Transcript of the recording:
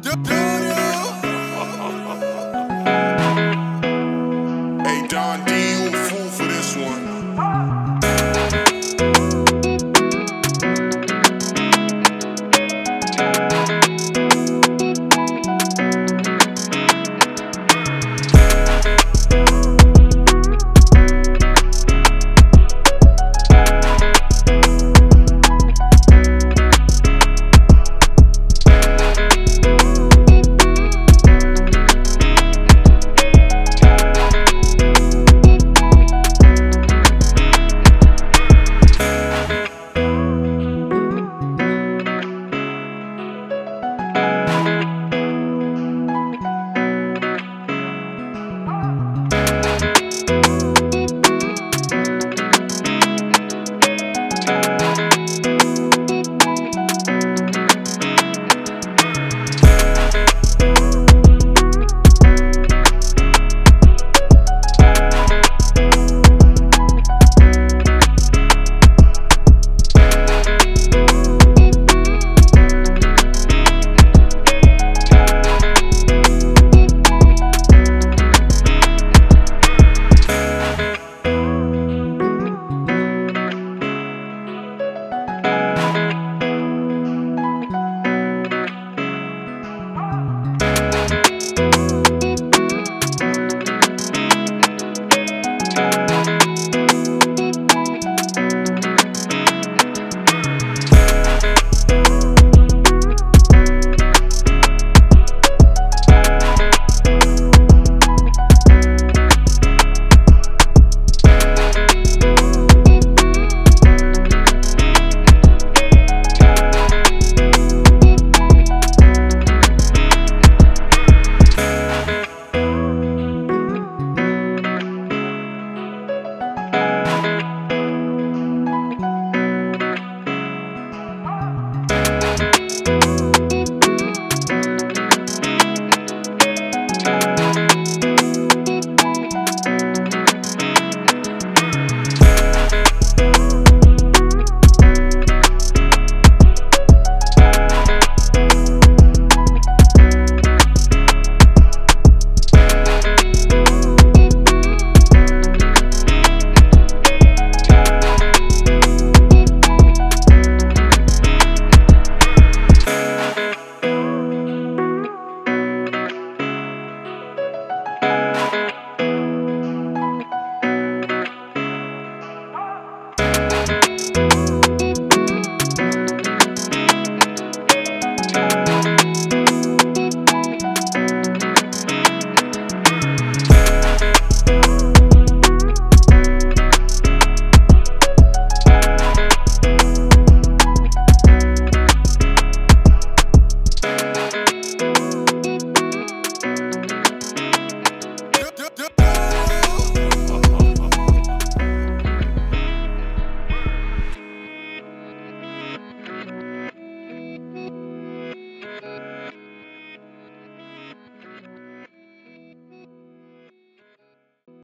do, do.